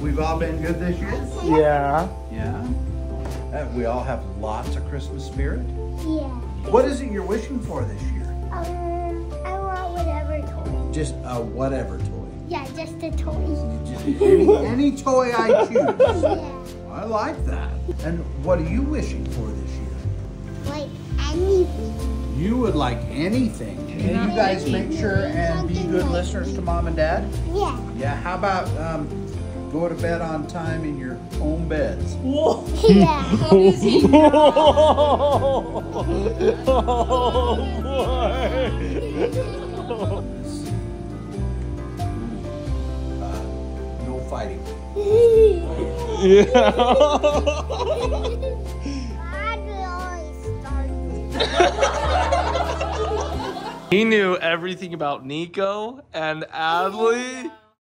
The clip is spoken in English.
We've all been good this year? Yeah. Yeah. Uh, we all have lots of Christmas spirit. Yeah. What is it you're wishing for this year? Um, I want whatever toy. Just a whatever toy. Yeah, just a toy. Just any, any toy I choose. Yeah. I like that. And what are you wishing for this year? Like anything. You would like anything. Can you guys make sure and be good listeners to mom and dad? Yeah. Yeah, how about um, go to bed on time in your own beds? Yeah. Uh, no fighting. Yeah. I always started. he knew everything about Niko and Adley.